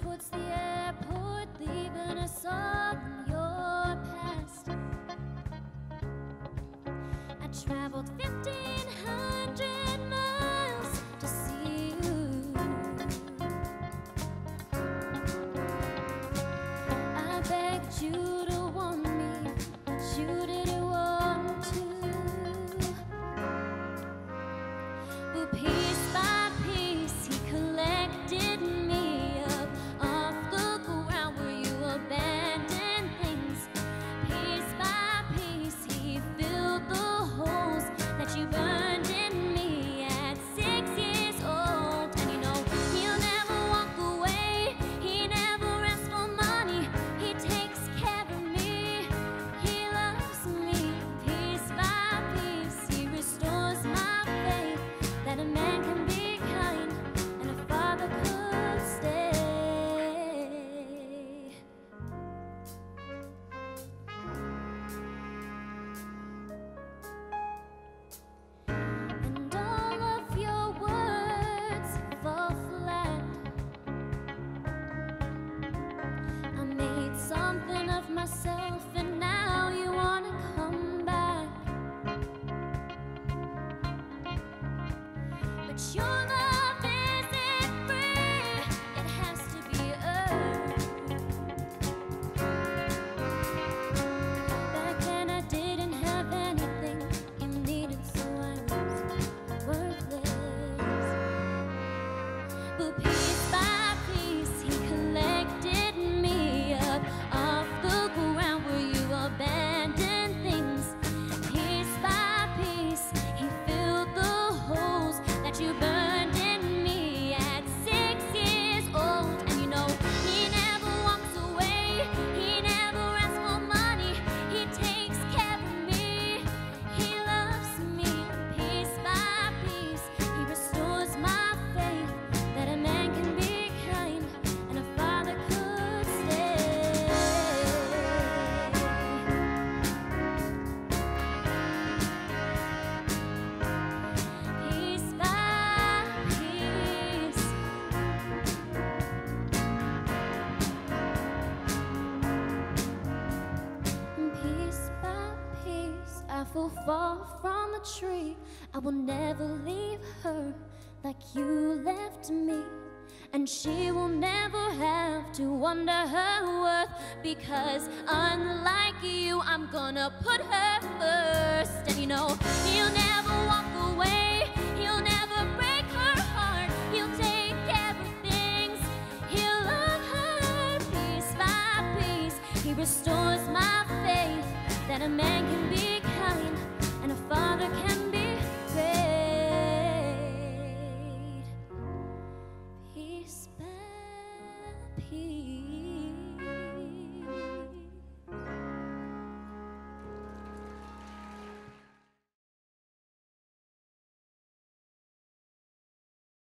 towards the airport, leaving us all myself, and now you wanna come back. But your love isn't free, it has to be earned. Back then I didn't have anything you needed, so I was worthless. But will fall from the tree. I will never leave her like you left me. And she will never have to wonder her worth because, unlike you, I'm gonna put her first. And you know, he'll never walk away, he'll never break her heart, he'll take things, he'll love her piece by piece. He restores my faith that a man can be kind and a father can be great. Piece by piece.